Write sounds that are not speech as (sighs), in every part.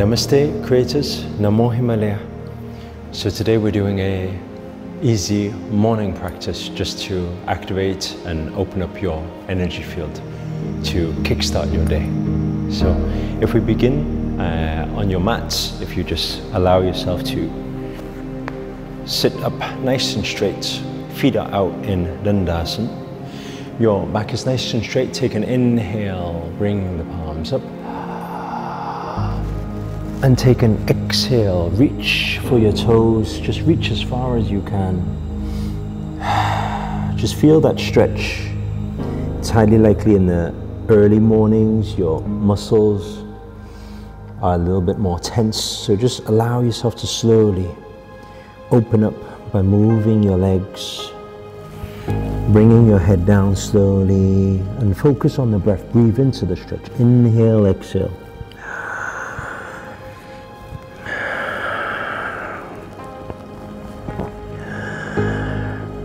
Namaste creators, Namo Himalaya. So today we're doing a easy morning practice just to activate and open up your energy field to kickstart your day. So if we begin uh, on your mats, if you just allow yourself to sit up nice and straight, feet are out in Dandasana. Your back is nice and straight. Take an inhale, bring the palms up. And take an exhale, reach for your toes, just reach as far as you can. (sighs) Just feel that stretch. It's highly likely in the early mornings your muscles are a little bit more tense, so just allow yourself to slowly open up by moving your legs, bringing your head down slowly, and focus on the breath. Breathe into the stretch. Inhale, exhale.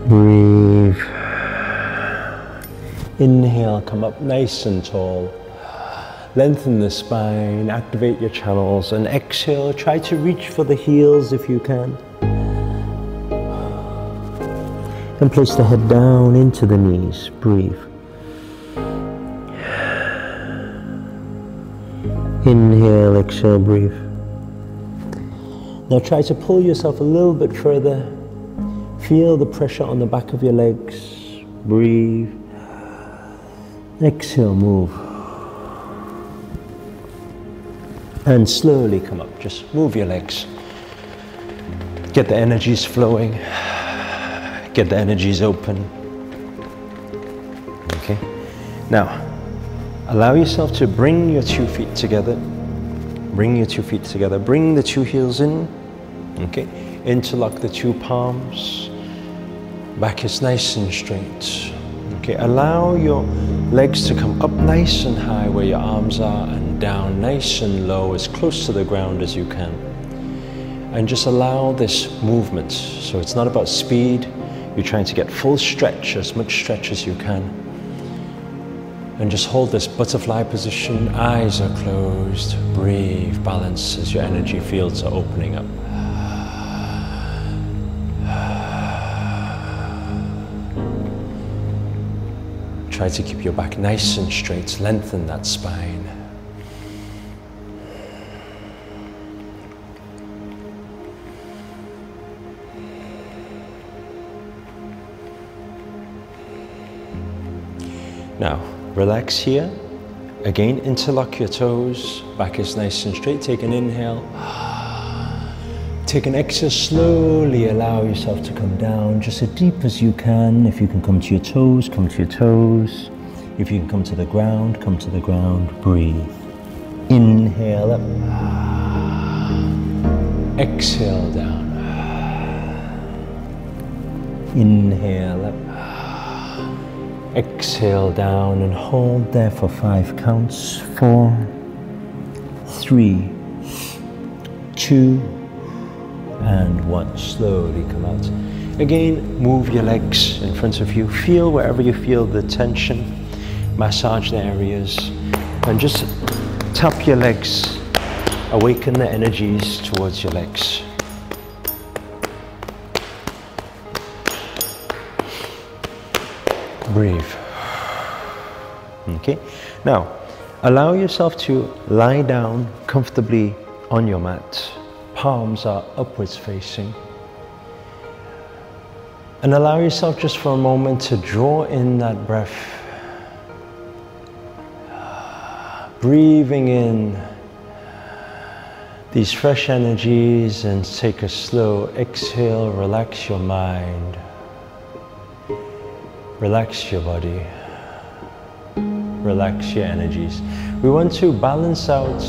Breathe. Inhale, come up nice and tall. Lengthen the spine, activate your channels, and exhale. Try to reach for the heels if you can. And place the head down into the knees. Breathe. Inhale, exhale, breathe. Now try to pull yourself a little bit further. Feel the pressure on the back of your legs. Breathe. Exhale, move. And slowly come up. Just move your legs. Get the energies flowing. Get the energies open. Okay. Now, allow yourself to bring your two feet together. Bring your two feet together. Bring the two heels in. Okay. Interlock the two palms. Back is nice and straight. Okay. Allow your legs to come up nice and high where your arms are and down nice and low, as close to the ground as you can. And just allow this movement. So it's not about speed. You're trying to get full stretch, as much stretch as you can. And just hold this butterfly position, eyes are closed, breathe, balance as your energy fields are opening up. Try to keep your back nice and straight, lengthen that spine. Now, relax here. Again, interlock your toes. Back is nice and straight. Take an inhale. Take an exhale. Slowly allow yourself to come down just as deep as you can. If you can come to your toes, come to your toes. If you can come to the ground, come to the ground. Breathe. Inhale up. Exhale down. Inhale up. Exhale down and hold there for five counts. Four, three, two, and one. Slowly come out. Again, move your legs in front of you. Feel wherever you feel the tension. Massage the areas. And just tap your legs. Awaken the energies towards your legs. breathe. Okay, now allow yourself to lie down comfortably on your mat. Palms are upwards facing. And allow yourself just for a moment to draw in that breath. Breathing in these fresh energies and take a slow exhale, relax your mind. Relax your body. Relax your energies. We want to balance out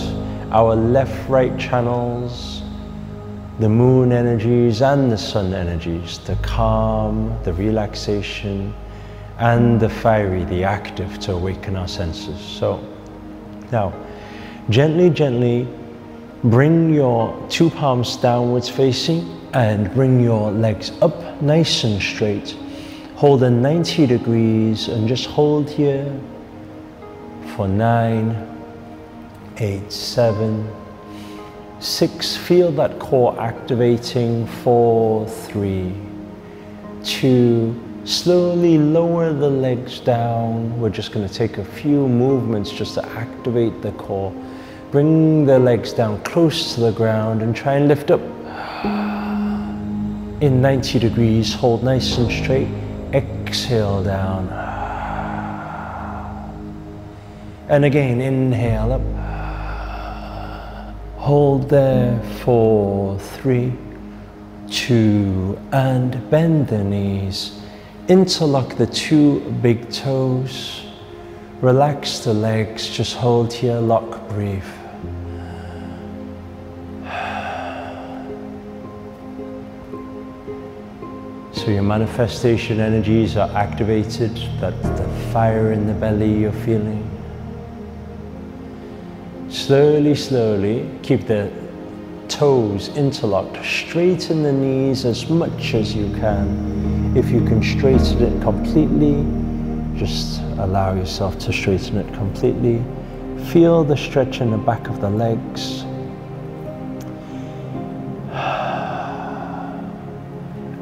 our left right channels, the moon energies and the sun energies, the calm, the relaxation, and the fiery, the active to awaken our senses. So now, gently, gently bring your two palms downwards facing and bring your legs up nice and straight Hold at 90 degrees and just hold here for nine, eight, seven, Six, feel that core activating. Four, three, two, slowly lower the legs down. We're just going to take a few movements just to activate the core. Bring the legs down close to the ground and try and lift up in 90 degrees. Hold nice and straight. Exhale down. And again, inhale up. Hold there for three, two, and bend the knees. Interlock the two big toes. Relax the legs, just hold here, lock, breathe. So your manifestation energies are activated, that's the fire in the belly you're feeling. Slowly, slowly, keep the toes interlocked. Straighten the knees as much as you can. If you can straighten it completely, just allow yourself to straighten it completely. Feel the stretch in the back of the legs.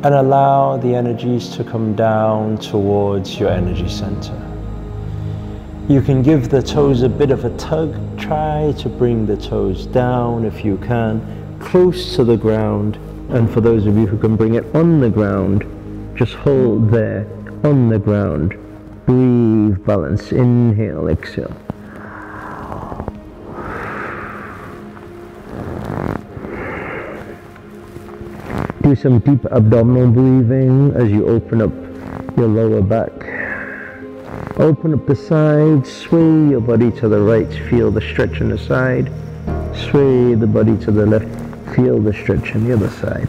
And allow the energies to come down towards your energy center. You can give the toes a bit of a tug. Try to bring the toes down if you can, close to the ground. And for those of you who can bring it on the ground, just hold there on the ground. Breathe, balance. Inhale, exhale. Do some deep abdominal breathing as you open up your lower back. Open up the sides, sway your body to the right, feel the stretch on the side. Sway the body to the left, feel the stretch on the other side.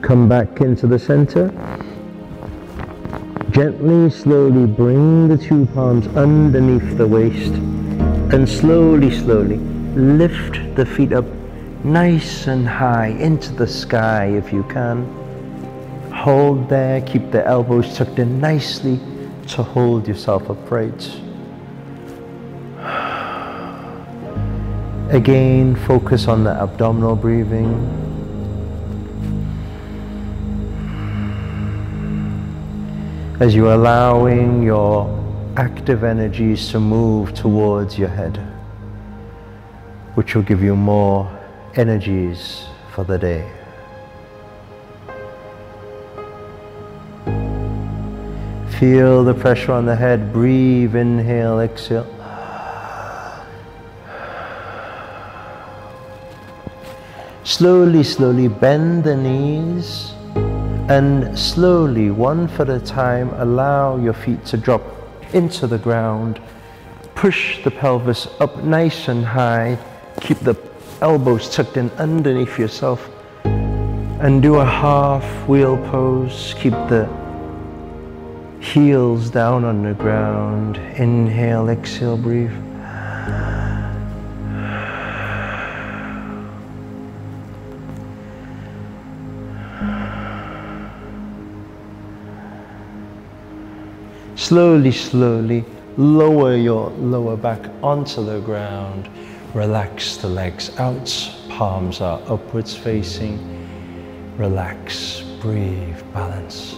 Come back into the center. Gently, slowly bring the two palms underneath the waist and slowly, slowly lift the feet up nice and high into the sky if you can. Hold there, keep the elbows tucked in nicely to hold yourself upright. Again, focus on the abdominal breathing. As you're allowing your active energies to move towards your head, which will give you more energies for the day. Feel the pressure on the head. Breathe, inhale, exhale. Slowly, slowly bend the knees and slowly, one foot at a time, allow your feet to drop into the ground. Push the pelvis up nice and high. Keep the elbows tucked in underneath yourself and do a half wheel pose. Keep the heels down on the ground. Inhale, exhale, breathe. Slowly, slowly lower your lower back onto the ground. Relax the legs out, palms are upwards facing. Relax, breathe, balance.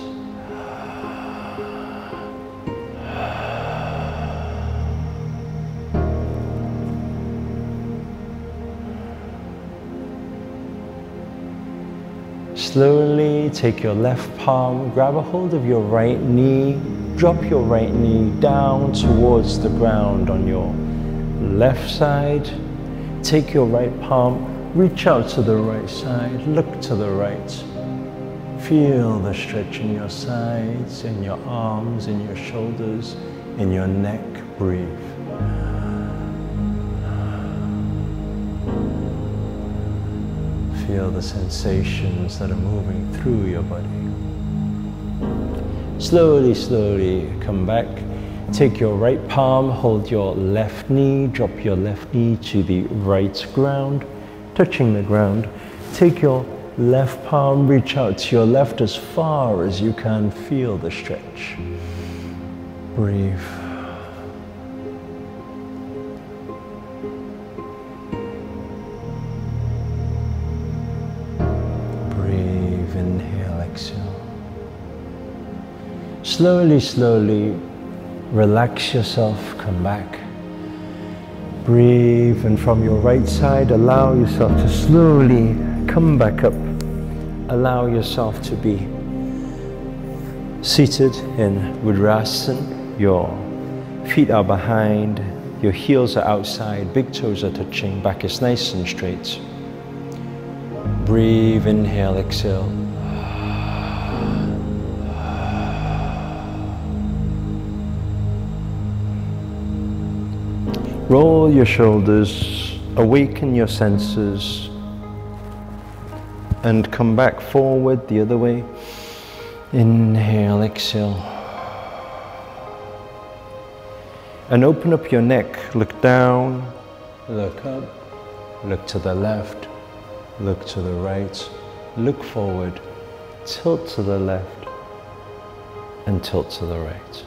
Slowly take your left palm, grab a hold of your right knee, drop your right knee down towards the ground on your left side. Take your right palm, reach out to the right side, look to the right. Feel the stretch in your sides, in your arms, in your shoulders, in your neck. Breathe. Feel the sensations that are moving through your body. Slowly, slowly come back. Take your right palm, hold your left knee, drop your left knee to the right ground, touching the ground. Take your left palm, reach out to your left as far as you can. Feel the stretch. Breathe. Exhale. Slowly, slowly relax yourself, come back. Breathe, and from your right side, allow yourself to slowly come back up. Allow yourself to be seated in Vajrasana. Your feet are behind, your heels are outside, big toes are touching, back is nice and straight. Breathe, inhale, exhale. Roll your shoulders, awaken your senses, and come back forward the other way. Inhale, exhale. And open up your neck, look down, look up, look to the left, look to the right, look forward, tilt to the left, and tilt to the right.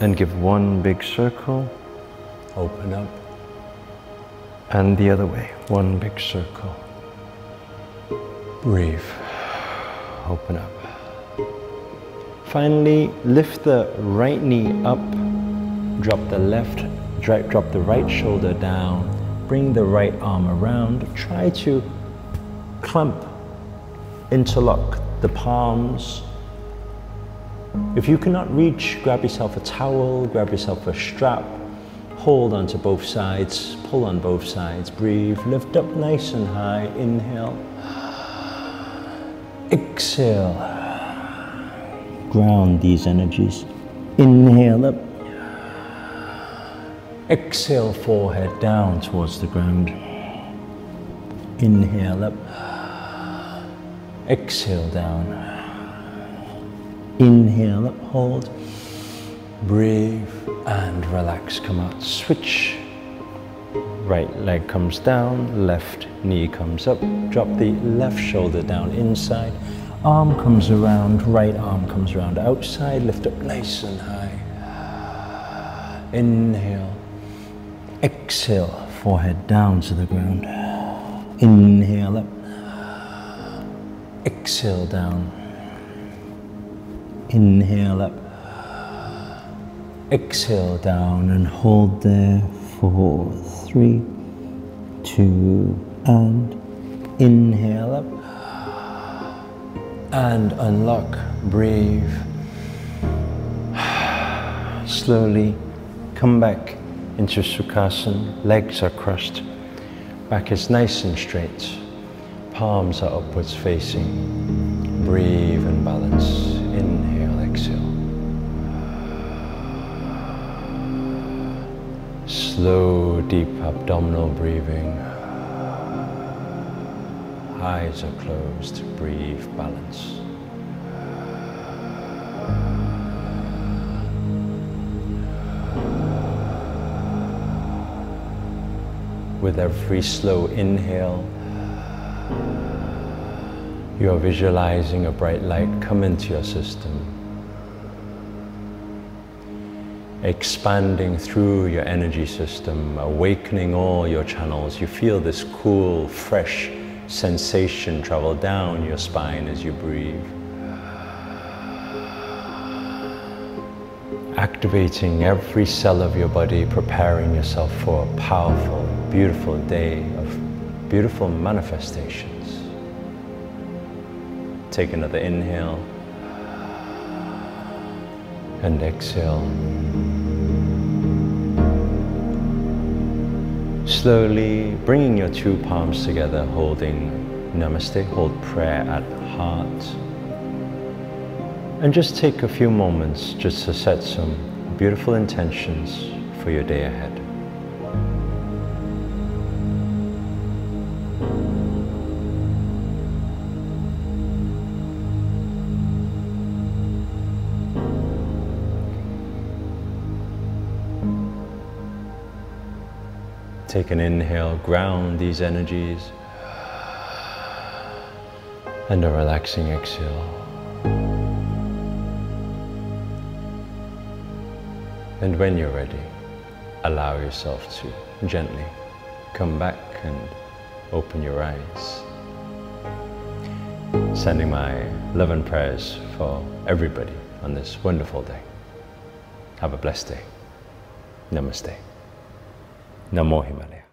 And give one big circle open up, and the other way, one big circle. Breathe, open up. Finally, lift the right knee up, drop the left, drop the right shoulder down, bring the right arm around. Try to clump, interlock the palms. If you cannot reach, grab yourself a towel, grab yourself a strap, Hold onto both sides, pull on both sides, breathe, lift up nice and high, inhale. Exhale. Ground these energies. Inhale up. Exhale, forehead down towards the ground. Inhale up. Exhale down. Inhale up, hold. Breathe and relax, come out. Switch. Right leg comes down, left knee comes up. Drop the left shoulder down inside. Arm comes around, right arm comes around outside. Lift up nice and high. Inhale. Exhale, forehead down to the ground. Inhale up. Exhale down. Inhale up exhale down and hold there for three, two, and inhale up. And unlock, breathe. Slowly come back into Sukhasana, legs are crossed, back is nice and straight, palms are upwards facing, breathe and balance. Slow, deep abdominal breathing. Eyes are closed. Breathe, balance. With every slow inhale, you are visualizing a bright light come into your system. Expanding through your energy system, awakening all your channels. You feel this cool, fresh sensation travel down your spine as you breathe. Activating every cell of your body, preparing yourself for a powerful, beautiful day of beautiful manifestations. Take another inhale and exhale. Slowly bringing your two palms together, holding Namaste, hold prayer at heart. And just take a few moments just to set some beautiful intentions for your day ahead. Take an inhale, ground these energies, and a relaxing exhale. And when you're ready, allow yourself to gently come back and open your eyes. Sending my love and prayers for everybody on this wonderful day. Have a blessed day. Namaste. Namo Himalaya.